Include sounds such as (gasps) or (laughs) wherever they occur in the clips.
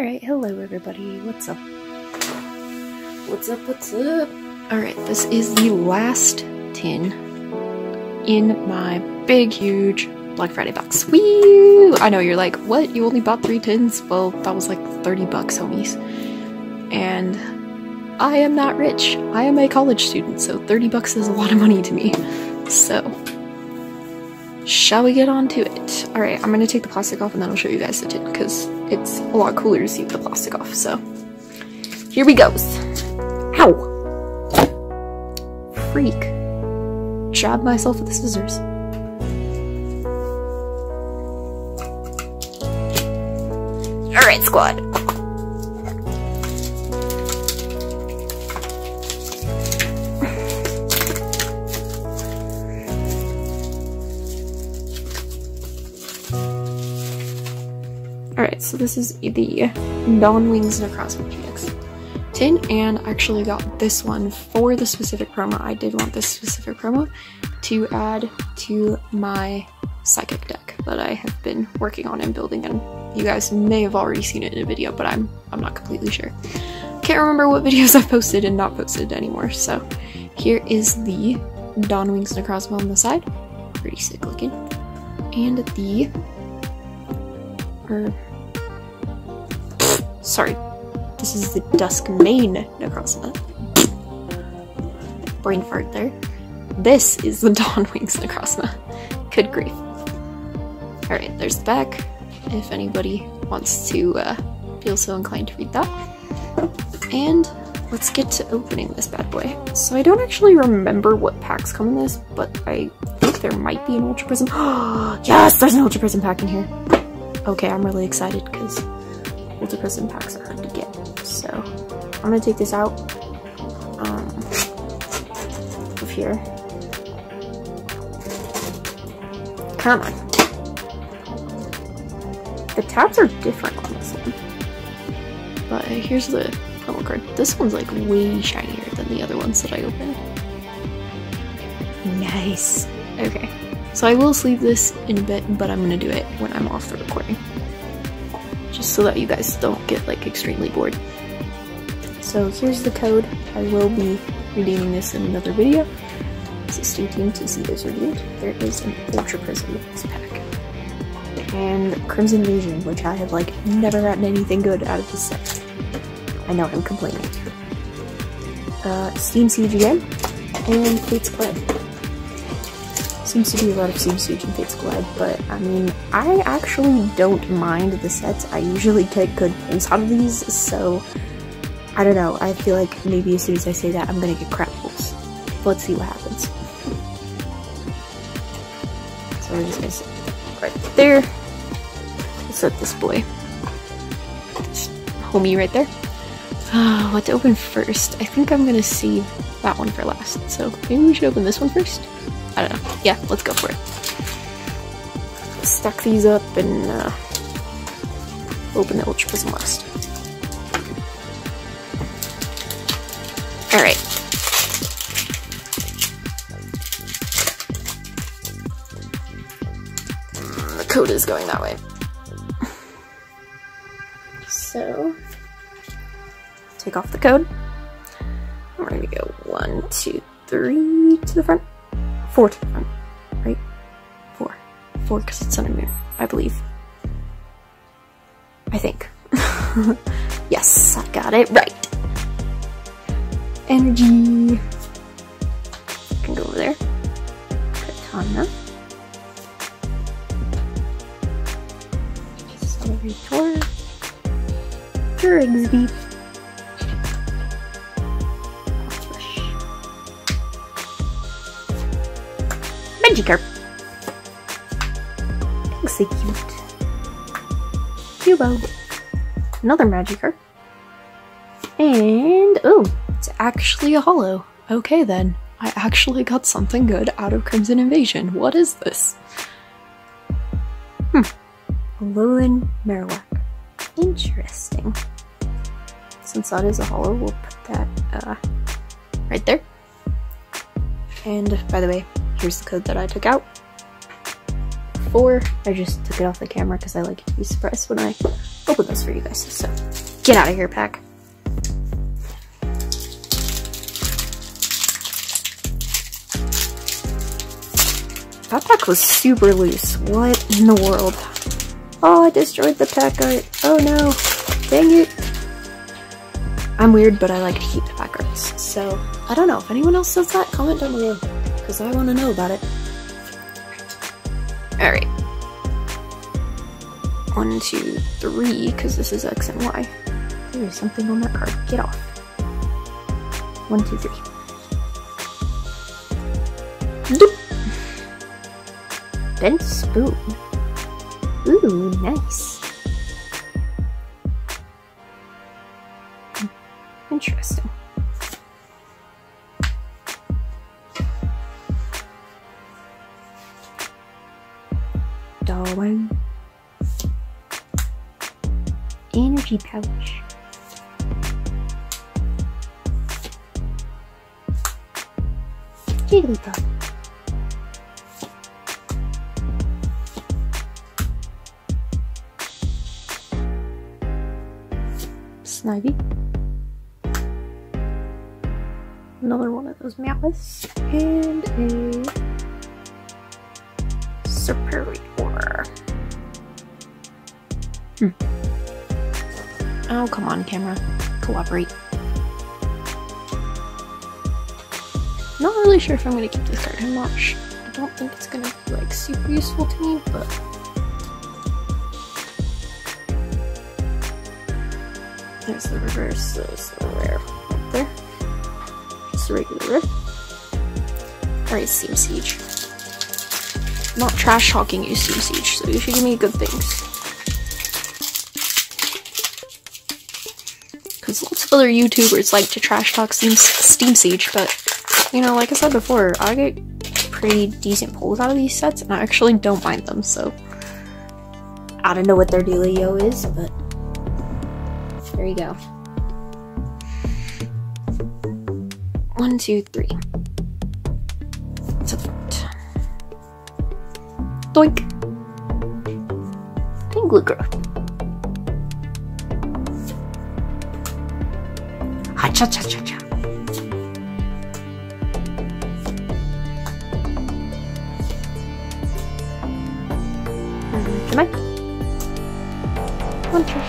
Alright, hello everybody, what's up? What's up, what's up? Alright, this is the last tin in my big, huge Black Friday box. Woo! I know you're like, what? You only bought three tins? Well, that was like 30 bucks, homies. And I am not rich. I am a college student, so 30 bucks is a lot of money to me. So, shall we get on to it? Alright, I'm gonna take the plastic off and then I'll show you guys the tin, because it's a lot cooler to see with the plastic off, so. Here we goes. Ow! Freak. Jab myself with the scissors. Alright, squad. So this is the Dawn Wings Necrozma GX tin, and I actually got this one for the specific promo. I did want this specific promo to add to my Psychic deck that I have been working on and building, and you guys may have already seen it in a video, but I'm I'm not completely sure. Can't remember what (laughs) videos I've posted and not posted anymore, so here is the Dawn Wings Necrozma on the side. Pretty sick looking. And the or sorry, this is the Duskmane Necrozma. Brain fart there. This is the (laughs) Dawn Wings Necrozma. Good grief. Alright, there's the back, if anybody wants to uh, feel so inclined to read that. And let's get to opening this bad boy. So I don't actually remember what packs come in this, but I think there might be an Ultra Prism. (gasps) yes, there's an Ultra Prism pack in here. Okay, I'm really excited because Prism packs are hard to get. So I'm gonna take this out um, of here. Come on. The tabs are different on this one. But here's the promo card. This one's like way shinier than the other ones that I opened. Nice. Okay. So I will sleeve this in a bit, but I'm gonna do it when I'm off the recording. Just so that you guys don't get like extremely bored. So here's the code. I will be redeeming this in another video. So stay tuned to see this redeemed. There is an Ultra Prism in this pack. And Crimson Invasion, which I have like never gotten anything good out of this set. I know I'm complaining. Uh, Steam again, and Fates Collide. Seems to be a lot of Siege and Fates Collide, but I mean, I actually don't mind the sets. I usually get good things out of these, so I don't know. I feel like maybe as soon as I say that, I'm gonna get crap pulls. Let's see what happens. So we're just gonna that right there. Set this boy. This homie right there. (sighs) What to open first? I think I'm gonna save that one for last. So maybe we should open this one first? I don't know. Yeah, let's go for it. Stack these up and uh, open the Ultra Prism last. Alright. The code is going that way. (sighs) So, take off the code. We're gonna go one, two, three to the front, four to the front, right? Four. Four because it's on a moon, I believe. I think. (laughs) yes, I got it right energy. Can go over there. Kartana. Celebrator. Drigsby. Magikarp. Exeggcute. Cubo. Another Magikarp. And, oh, it's actually a holo. Okay then, I actually got something good out of Crimson Invasion. What is this? Hmm. Alolan Marowak. Interesting. Since that is a holo, we'll put that uh, right there. And by the way, here's the code that I took out. Four. I just took it off the camera because I like to be surprised when I open those for you guys. So get out of here, pack. That pack was super loose. What in the world? Oh, I destroyed the pack art. Oh no. Dang it. I'm weird, but I like to keep the pack arts. So, I don't know. If anyone else does that, comment down below. Because I want to know about it. Alright. One, two, three, because this is X and Y. There is something on that card. Get off. One, two, three. Doop. Bent spoon. Ooh, nice. Energy pouch. Jigglypuff. Snivy. Another one of those Meowths. And come on, camera. Cooperate. Not really sure if I'm gonna keep this card. I'm not. I don't think it's gonna be like super useful to me, but There's the reverse, there's the rare right there. Just a regular rare. Alright, Steam Siege. Not trash talking you, Steam Siege, so you should give me good things. Other YouTubers like to trash talk Steam, Steam Siege, but, you know, like I said before, I get pretty decent pulls out of these sets, and I actually don't mind them, so. I don't know what their dealio is, but there you go. One, two, three. To the front. Doink. Cha cha cha cha. Mm-hmm. On. One, two.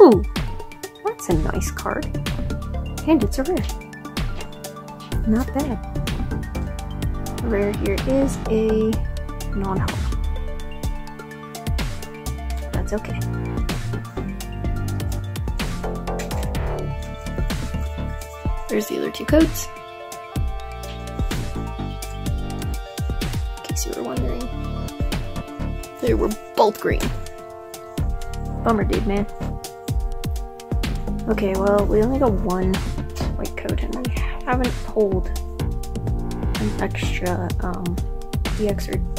Ooh, that's a nice card. And it's a rare. Not bad. Rare here is a non-holo. That's okay. There's the other two coats. In case you were wondering. They were both green. Bummer, dude, man. Okay, well, we only got one white coat and we haven't pulled an extra um, EX or, or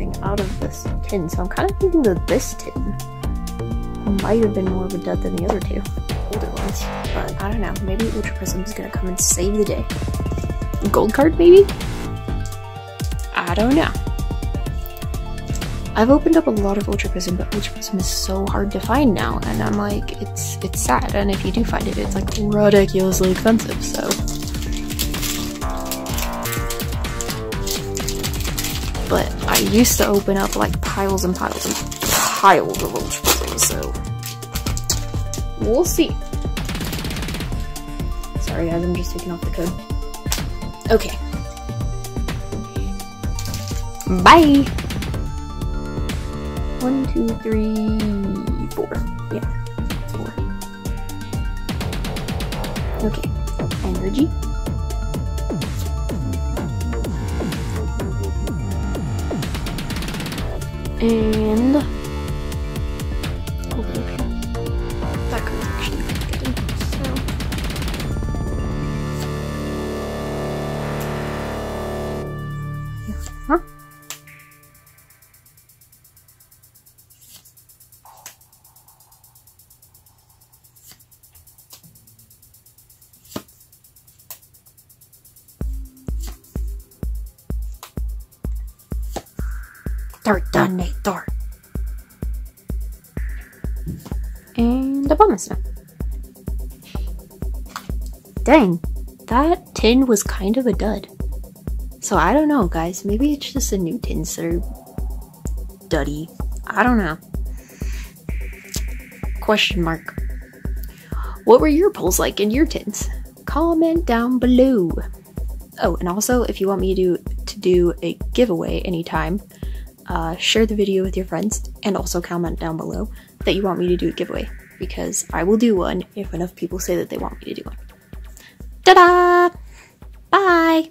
anything out of this tin, so I'm kind of thinking that this tin might have been more of a dud than the other two older ones. But I don't know, maybe Ultra Prism is gonna come and save the day. Gold card, maybe? I don't know. I've opened up a lot of Ultra Prism, but Ultra Prism is so hard to find now, and I'm like, it's it's sad. And if you do find it, it's like ridiculously expensive. So, I used to open up like piles and piles and piles of Ultra Prism. So, we'll see. Sorry, guys, I'm just taking off the code. Okay. Bye. One, two, three, four. Yeah, four. Okay, energy. And huh? Detonator. And a bomb. Dang, that tin was kind of a dud. So I don't know, guys. Maybe it's just the new that are duddy. I don't know. Question mark. What were your pulls like in your tins? Comment down below. Oh, and also, if you want me to to do a giveaway anytime, uh, share the video with your friends, and also comment down below that you want me to do a giveaway because I will do one if enough people say that they want me to do one. Ta-da! Bye!